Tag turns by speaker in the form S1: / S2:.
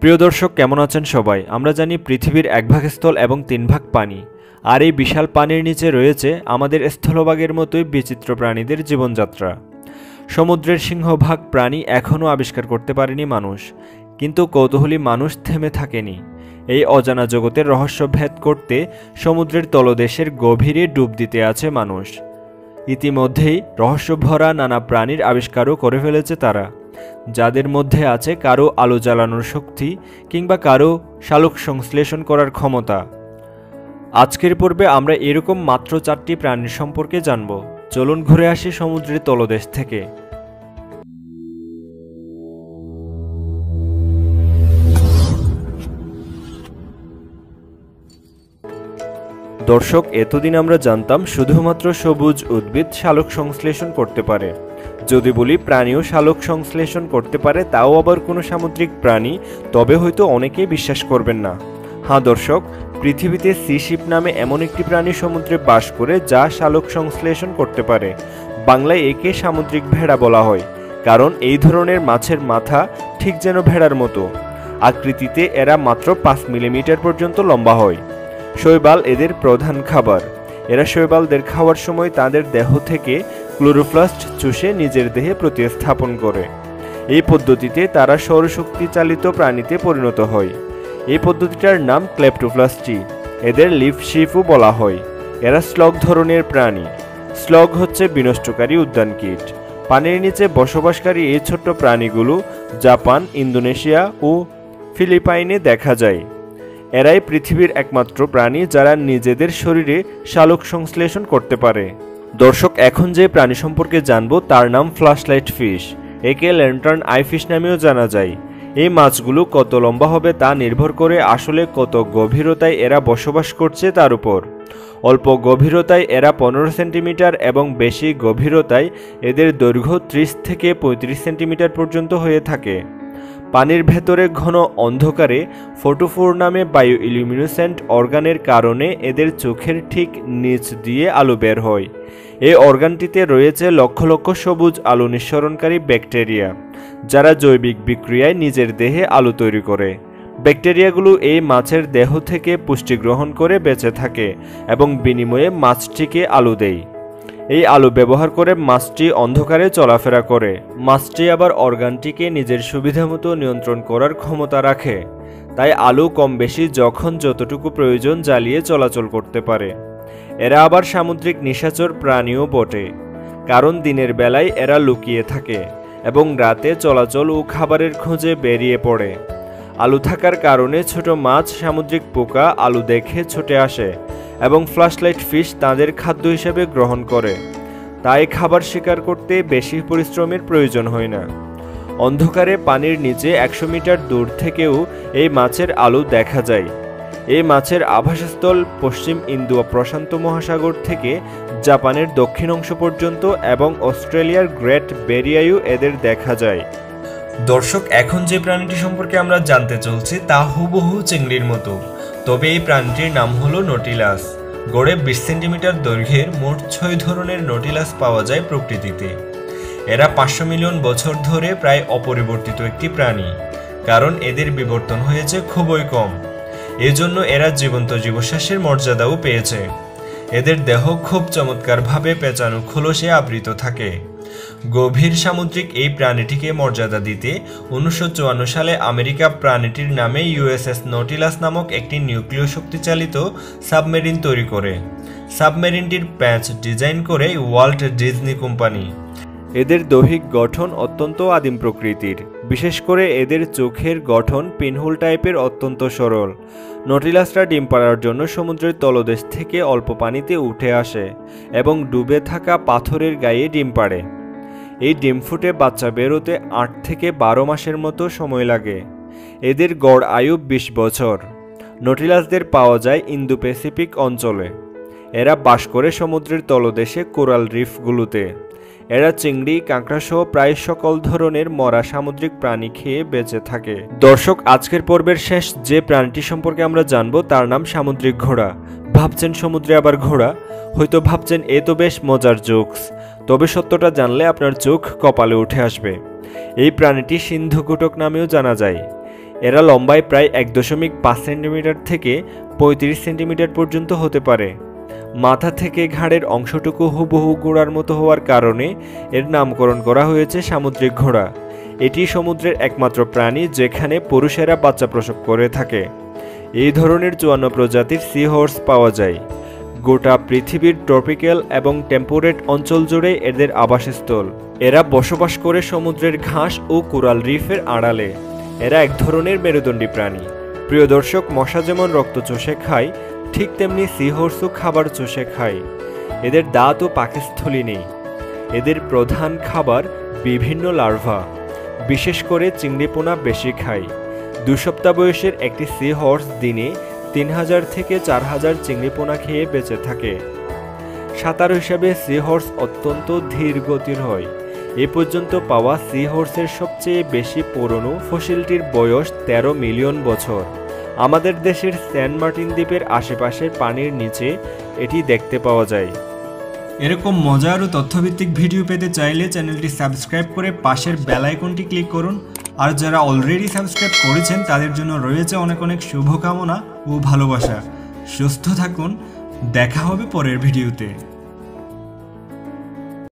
S1: প্রিয় দর্শক, কেমন আছেন সবাই? আমরা জানি পৃথিবীর এক ভাগ স্থল এবং তিন ভাগ পানি। আর এই বিশাল পানির নিচে রয়েছে আমাদের স্থলভাগের মতোই বিচিত্র প্রাণীদের জীবনযাত্রা। সমুদ্রের সিংহভাগ প্রাণী এখনও আবিষ্কার করতে পারেনি মানুষ। কিন্তু কৌতূহলী মানুষ থেমে থাকেনি। এই অজানা জগতের রহস্য ভেদ করতে সমুদ্রের তলদেশের গভীরে ডুব দিতে আছে মানুষ। ইতিমধ্যেই রহস্যভরা নানা প্রাণীর আবিষ্কারও করে ফেলেছে তারা। যাদের মধ্যে আছে কারও আলো জ্বালানোর শক্তি কিংবা কারও শালক সংশ্লেষণ করার ক্ষমতা। আজকের পর্বে আমরা এরকম মাত্র চারটি প্রাণীর সম্পর্কে জানব। চলুন ঘুরে আসি সমুদ্রের তলদেশ থেকে। দর্শক, এতদিন আমরা জানতাম শুধুমাত্র সবুজ, উদ্ভিদ, শালক সংশ্লেষণ করতে পারে। যদি বলি প্রাণীও শালক সংশ্লেষণ করতে পারে, তাও আবার কোনো সামুদ্রিক প্রাণী, তবে হয়তো অনেকেই বিশ্বাস করবেন না। হ্যাঁ দর্শক, পৃথিবীতে সিশিপ নামে এমন একটি প্রাণী সমুদ্রে বাস করে যা শালক সংশ্লেষণ করতে পারে। বাংলায় একে সামুদ্রিক ভেড়া বলা হয়, কারণ এই ধরনের মাছের মাথা ঠিক যেন ভেড়ার মতো। আকৃতিতে এরা মাত্র পাঁচ মিলিমিটার পর্যন্ত লম্বা হয়। শৈবাল এদের প্রধান খাবার। এরা শৈবালদের খাওয়ার সময় তাদের দেহ থেকে ক্লোরোপ্লাস্ট চুষে নিজের দেহে প্রতিস্থাপন করে। এই পদ্ধতিতে তারা সৌরশক্তি চালিত প্রাণীতে পরিণত হয়। এই পদ্ধতিটার নাম ক্লেপ্টোপ্লাস্টি। এদের লিফ শিফও বলা হয়। এরা স্লগ ধরনের প্রাণী। স্লগ হচ্ছে বিনষ্টকারী উদ্যানকীট পানির নিচে বসবাসকারী এই ছোট্ট প্রাণীগুলো জাপান, ইন্দোনেশিয়া ও ফিলিপাইনে দেখা যায়। এরাই পৃথিবীর একমাত্র প্রাণী যারা নিজেদের শরীরে শালক সংশ্লেষণ করতে পারে। দর্শক, এখন যে প্রাণী সম্পর্কে জানব তার নাম ফ্লাশলাইট ফিশ। একে ল্যান্টার্ন আইফিশ নামেও জানা যায়। এই মাছগুলো কত লম্বা হবে তা নির্ভর করে আসলে কত গভীরতায় এরা বসবাস করছে তার উপর। অল্প গভীরতায় এরা পনেরো সেন্টিমিটার এবং বেশি গভীরতায় এদের দৈর্ঘ্য ত্রিশ থেকে পঁয়ত্রিশ সেন্টিমিটার পর্যন্ত হয়ে থাকে। পানির ভেতরে ঘন অন্ধকারে ফটোফোর নামে বায়ো ইলুমিনেসেন্ট অর্গানের কারণে এদের চোখের ঠিক নিচ দিয়ে আলো বের হয়। এই অর্গানটিতে রয়েছে লক্ষ লক্ষ সবুজ আলো নিঃসরণকারী ব্যাকটেরিয়া, যারা জৈবিক বিক্রিয়ায় নিজের দেহে আলো তৈরি করে। ব্যাকটেরিয়াগুলো এই মাছের দেহ থেকে পুষ্টি গ্রহণ করে বেঁচে থাকে এবং বিনিময়ে মাছটিকে আলো দেয়। এই আলো ব্যবহার করে মাছটি অন্ধকারে চলাফেরা করে। মাছটি আবার অর্গানটিকে নিজের সুবিধামতো নিয়ন্ত্রণ করার ক্ষমতা রাখে। তাই আলো কম বেশি যখন যতটুকু প্রয়োজন জ্বালিয়ে চলাচল করতে পারে। এরা আবার সামুদ্রিক নিশাচর প্রাণীও বটে। কারণ দিনের বেলায় এরা লুকিয়ে থাকে এবং রাতে চলাচল ও খাবারের খোঁজে বেরিয়ে পড়ে। আলু থাকার কারণে ছোট মাছ সামুদ্রিক পোকা আলু দেখে ছুটে আসে এবং ফ্লাশলাইট ফিশ তাদের খাদ্য হিসেবে গ্রহণ করে। তাই খাবার শিকার করতে বেশি পরিশ্রমের প্রয়োজন হয় না। অন্ধকারে পানির নিচে একশো মিটার দূর থেকেও এই মাছের আলো দেখা যায়। এই মাছের আভাসস্থল পশ্চিম ইন্দো প্রশান্ত মহাসাগর থেকে জাপানের দক্ষিণ অংশ পর্যন্ত এবং অস্ট্রেলিয়ার গ্রেট বেরিয়ায়ু এদের দেখা যায়। দর্শক, এখন যে প্রাণীটি সম্পর্কে আমরা জানতে চলছি তা হুবহু চিংড়ির মতো। তবে এই প্রাণীটির নাম হলো নটিলাস। গড়ে বিশ সেন্টিমিটার দৈর্ঘ্যের মোট ছয় ধরনের নটিলাস পাওয়া যায় প্রকৃতিতে। এরা পাঁচশো মিলিয়ন বছর ধরে প্রায় অপরিবর্তিত একটি প্রাণী, কারণ এদের বিবর্তন হয়েছে খুবই কম। এজন্য এরা জীবন্ত জীবশ্বাসের মর্যাদাও পেয়েছে। এদের দেহ খুব চমৎকারভাবে পেঁচানো খোলসে আবৃত থাকে। গভীর সামুদ্রিক এই প্রাণীটিকে মর্যাদা দিতে উনিশশো চুয়ান্ন সালে আমেরিকা প্রাণীটির নামে ইউএসএস নটিলাস নামক একটি নিউক্লিয় শক্তিচালিত সাবমেরিন তৈরি করে। সাবমেরিনটির প্যাচ ডিজাইন করে ওয়াল্ট ডিজনি কোম্পানি। এদের দৈহিক গঠন অত্যন্ত আদিম প্রকৃতির। বিশেষ করে এদের চোখের গঠন পিনহোল টাইপের অত্যন্ত সরল। নটিলাসরা ডিম পাড়ার জন্য সমুদ্রের তলদেশ থেকে অল্প পানিতে উঠে আসে এবং ডুবে থাকা পাথরের গায়ে ডিম পাড়ে। এই ডিম ফুটে বাচ্চা বেরোতে আট থেকে বারো মাসের মতো সময় লাগে। এদের গড় আয়ু বিশ বছর। নটিলাসদের পাওয়া যায় ইন্দো প্যাসিফিক অঞ্চলে। এরা বাস করে সমুদ্রের তলদেশে কোরাল রিফগুলোতে। এরা চিংড়ি, কাঁকড়া সহ প্রায় সকল ধরনের মরা সামুদ্রিক প্রাণী খেয়ে বেঁচে থাকে। দর্শক, আজকের পর্বের শেষ যে প্রাণীটি সম্পর্কে আমরা জানব, তার নাম সামুদ্রিক ঘোড়া। ভাবছেন সমুদ্রে আবার ঘোড়া? হয়তো ভাবছেন, এ তো বেশ মজার জোকস। তবে সত্যটা জানলে আপনার চোখ কপালে উঠে আসবে। এই প্রাণীটি সিন্ধু সিন্ধুকুটক নামেও জানা যায়। এরা লম্বায় প্রায় এক দশমিক পাঁচ সেন্টিমিটার থেকে পঁয়ত্রিশ সেন্টিমিটার পর্যন্ত হতে পারে। মাথা থেকে ঘাড়ের অংশটুকু হুবহু ঘোড়ার মতো হওয়ার কারণে এর নামকরণ করা হয়েছে সামুদ্রিক ঘোড়া। এটি সমুদ্রের একমাত্র প্রাণী যেখানে পুরুষেরা বাচ্চা প্রসব করে থাকে। এই ধরনের চুয়ান্ন প্রজাতির সি হর্স পাওয়া যায়। গোটা পৃথিবীর ট্রপিক্যাল এবং টেম্পোরেট অঞ্চল জুড়ে এদের আবাসস্থল। এরা বসবাস করে সমুদ্রের ঘাস ও কোরাল রিফের আড়ালে। এরা এক ধরনের মেরুদণ্ডী প্রাণী। প্রিয় দর্শক, মশা যেমন রক্ত চষে খায়, ঠিক তেমনি সিহর্সও খাবার চষে খায়। এদের দাঁত ও পাকস্থলী নেই। এদের প্রধান খাবার বিভিন্ন লার্ভা। বিশেষ করে চিংড়িপোনা বেশি খায়। দু সপ্তাহ বয়সের একটি সি হর্স দিনে তিন হাজার থেকে চার হাজার চিংড়িপোনা খেয়ে বেঁচে থাকে। সাঁতার হিসাবে সি হর্স অত্যন্ত ধীর গতির হয়। এ পর্যন্ত পাওয়া সি হর্সের সবচেয়ে বেশি পুরনো ফসিলটির বয়স ১৩ মিলিয়ন বছর। আমাদের দেশের সেন্ট মার্টিন দ্বীপের আশেপাশের পানির নিচে এটি দেখতে পাওয়া যায়।
S2: এরকম মজার ও তথ্যভিত্তিক ভিডিও পেতে চাইলে চ্যানেলটি সাবস্ক্রাইব করে পাশের বেল আইকনটি ক্লিক করুন। আর যারা অলরেডি সাবস্ক্রাইব করেছেন, তাদের জন্য রয়েছে অনেক অনেক শুভকামনা। ও ভালোবাসা। সুস্থ থাকুন। দেখা হবে পরের ভিডিওতে।